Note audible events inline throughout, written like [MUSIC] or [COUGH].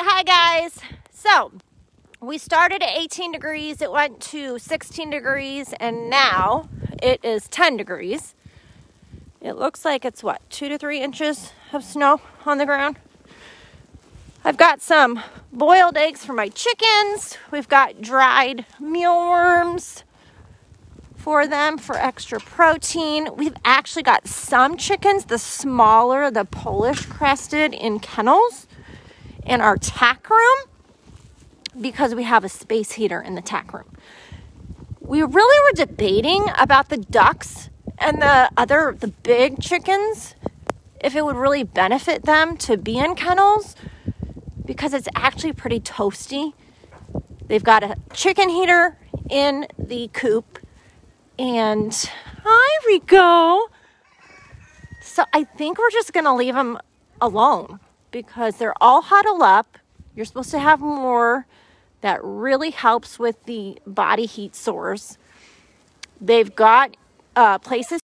hi guys. So we started at 18 degrees, it went to 16 degrees, and now it is 10 degrees. It looks like it's what, two to three inches of snow on the ground. I've got some boiled eggs for my chickens. We've got dried mealworms for them for extra protein. We've actually got some chickens, the smaller, the Polish crested in kennels in our tack room because we have a space heater in the tack room. We really were debating about the ducks and the other, the big chickens, if it would really benefit them to be in kennels because it's actually pretty toasty. They've got a chicken heater in the coop. And hi, Rico. So I think we're just going to leave them alone because they're all huddled up. You're supposed to have more that really helps with the body heat sores. They've got uh, places.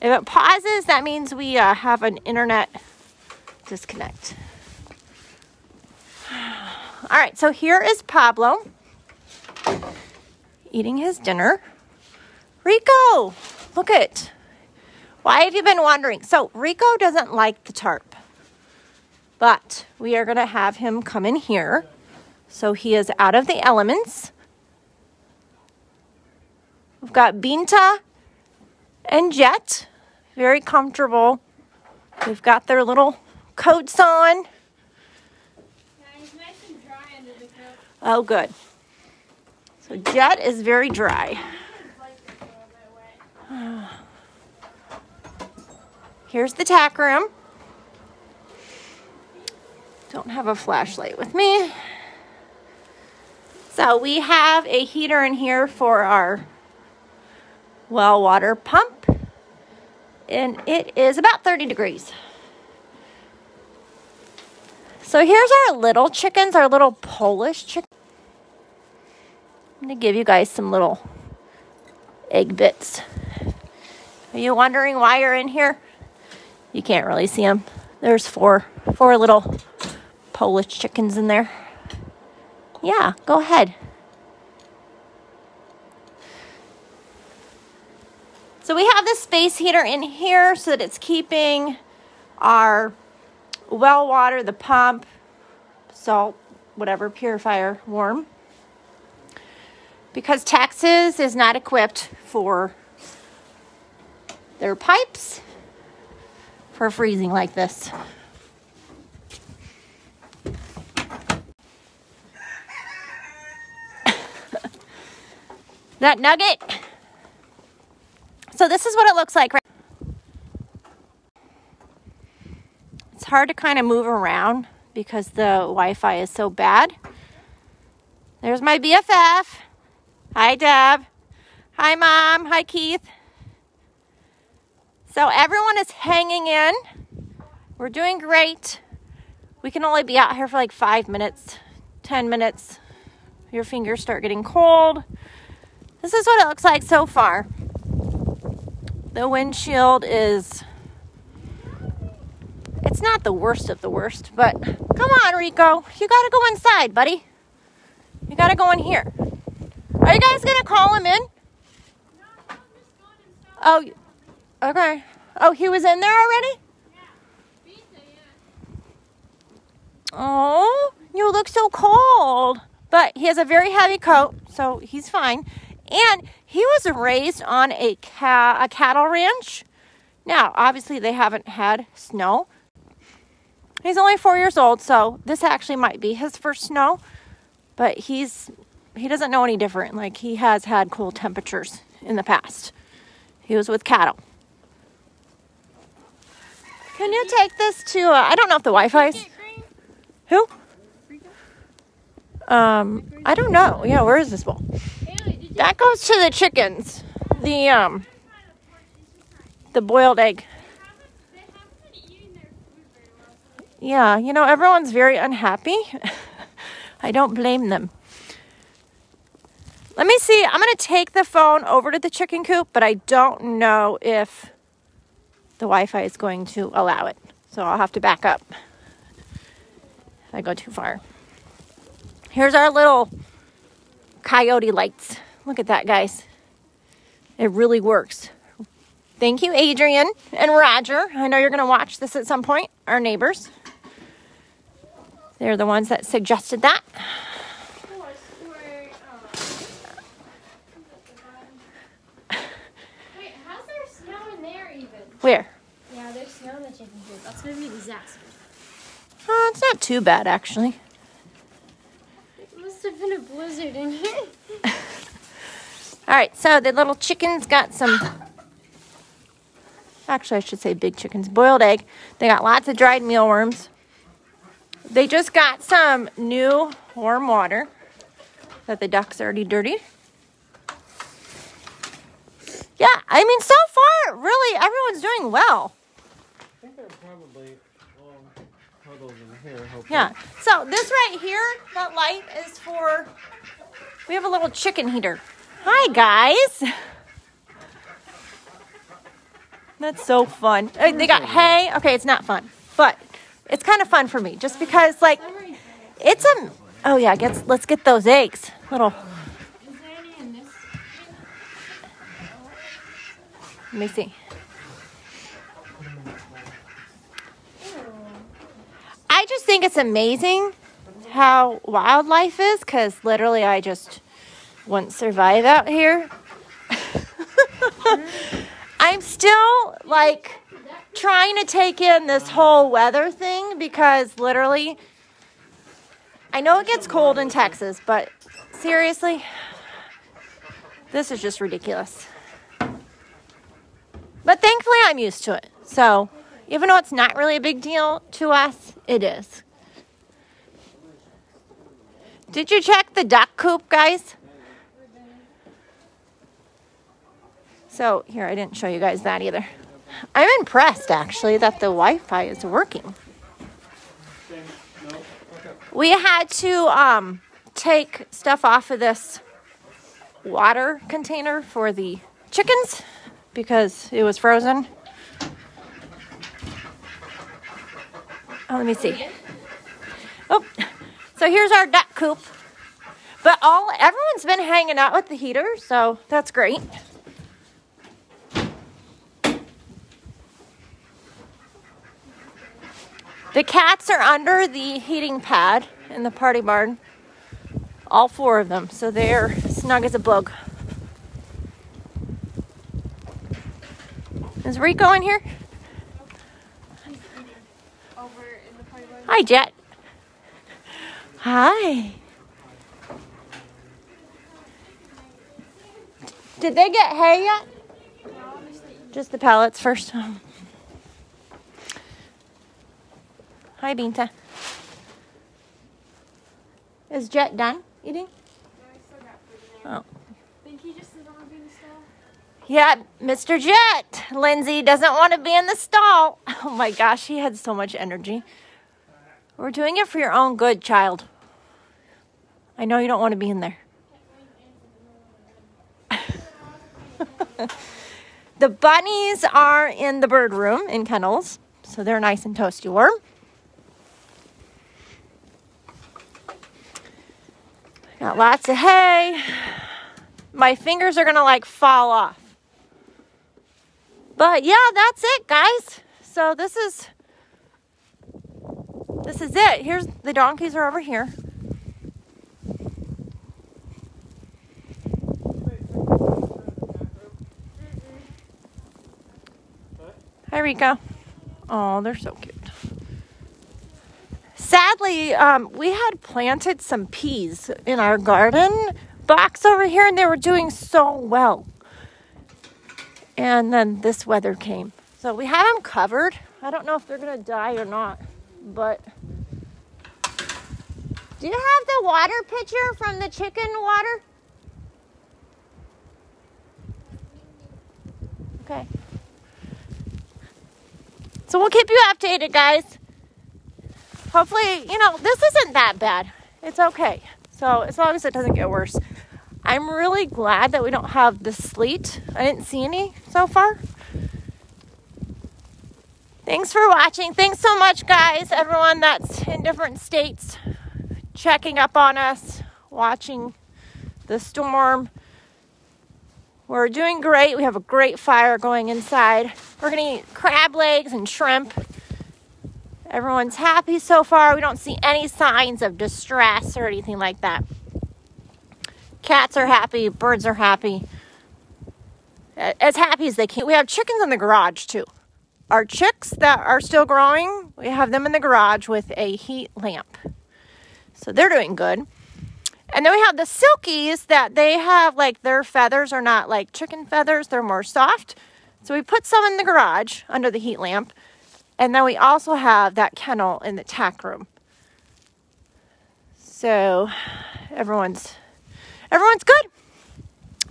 If it pauses, that means we uh, have an internet disconnect. [SIGHS] All right, so here is Pablo eating his dinner. Rico, look it. Why have you been wondering? So Rico doesn't like the tarp, but we are going to have him come in here so he is out of the elements. We've got Binta and Jet, very comfortable. They've got their little coats on. Oh, good. So Jet is very dry. [SIGHS] [SIGHS] [SIGHS] Here's the tack room. Don't have a flashlight with me. So we have a heater in here for our well water pump. And it is about 30 degrees. So here's our little chickens, our little Polish chickens. I'm to give you guys some little egg bits. Are you wondering why you're in here? You can't really see them. There's four, four little Polish chickens in there. Yeah, go ahead. So we have the space heater in here so that it's keeping our well water, the pump, salt, whatever, purifier warm. Because Texas is not equipped for their pipes for freezing like this. [LAUGHS] that nugget. So this is what it looks like. Right? It's hard to kind of move around because the Wi-Fi is so bad. There's my BFF. Hi, Deb. Hi, Mom. Hi, Keith. So everyone is hanging in. We're doing great. We can only be out here for like five minutes, 10 minutes. Your fingers start getting cold. This is what it looks like so far. The windshield is, it's not the worst of the worst, but come on, Rico. You gotta go inside, buddy. You gotta go in here. Are you guys gonna call him in? Oh, Okay. Oh, he was in there already? Yeah. Oh, you look so cold. But he has a very heavy coat, so he's fine. And he was raised on a, ca- a cattle ranch. Now, obviously, they haven't had snow. He's only four years old, so this actually might be his first snow. But he's he doesn't know any different. Like he has had cold temperatures in the past. He was with cattle. Can you take this to? Uh, I don't know if the Wi-Fi's. Who? Um, I don't know. Yeah, where is this bowl? That goes to the chickens. The um, the boiled egg. Yeah, you know everyone's very unhappy. [LAUGHS] I don't blame them. Let me see. I'm to take the phone over to the chicken coop, but I don't know if the Wi-Fi is going to allow it. So I'll have to back up if I go too far. Here's our little coyote lights. Look at that, guys. It really works. Thank you, Adrian and Roger. I know you're going to watch this at some point, our neighbors. They're the ones that suggested that. Wait, how's there snow in there even? Where? Yeah, there's snow in the chicken coop. That's gonna be a disaster. Oh, it's not too bad, actually. It must have been a blizzard in here. [LAUGHS] All right, so the little chickens got some. Actually, I should say big chickens. Boiled egg. They got lots of dried mealworms. They just got some new warm water that the ducks already dirtied. Yeah, I mean, so far, really, everyone's doing well. I think they're probably all huddled in here. Hopefully. Yeah. So this right here, that light is for. We have a little chicken heater. Hi guys. That's so fun. Uh, They got hay. Okay, it's not fun, but it's kind of fun for me just because like it's a. Oh yeah, get let's get those eggs. Little. Is there any in this? Let me see. I just think it's amazing how wildlife is because literally I just wouldn't survive out here. [LAUGHS] I'm still like trying to take in this whole weather thing because literally I know it gets cold in Texas, but seriously, this is just ridiculous. But thankfully, I'm used to it. So, even though it's not really a big deal to us, it is. Did you check the duck coop, guys? So, here, I didn't show you guys that either. I'm impressed, actually, that the Wi Fi is working. We had to um, take stuff off of this water container for the chickens because it was frozen. Oh, let me see. Oh, so here's our duck coop. But all everyone's been hanging out with the heater, so that's great. The cats are under the heating pad in the party barn. All four of them, so they're snug as a bug. Is Rico in here? Over in the party barn. Hi, Jet. Hi. Did they get hay yet? Just the pellets first. Hi, Binta. Is Jet done eating? Oh. Yeah, Mr. Jet. Lindsay doesn't want to be in the stall. [LAUGHS] Oh my gosh, he had so much energy. We're doing it for your own good, child. I know you don't want to be in there. [LAUGHS] the bunnies are in the bird room in kennels, so they're nice and toasty warm. Got lots of hay. My fingers are gonna like fall off. But yeah, that's it, guys. So this is this is it. Here's the donkeys are over here. Hi, Rico. Oh, they're so cute. Sadly, um, we had planted some peas in our garden box over here, and they were doing so well. And then this weather came. So we have them covered. I don't know if they're going to die or not, but. Do you have the water pitcher from the chicken water? Okay. So we'll keep you updated, guys. Hopefully, you know, this isn't that bad. It's okay. So, as long as it doesn't get worse. I'm really glad that we don't have the sleet. I didn't see any so far. Thanks for watching. Thanks so much, guys. Everyone that's in different states checking up on us, watching the storm. We're doing great. We have a great fire going inside. We're going to eat crab legs and shrimp. Everyone's happy so far. We don't see any signs of distress or anything like that. Cats are happy, birds are happy. As happy as they can. We have chickens in the garage too. Our chicks that are still growing, we have them in the garage with a heat lamp. So they're doing good. And then we have the silkies that they have like their feathers are not like chicken feathers, they're more soft. So we put some in the garage under the heat lamp. And then we also have that kennel in the tack room. So everyone's everyone's good.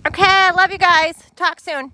Okay, I love you guys. Talk soon.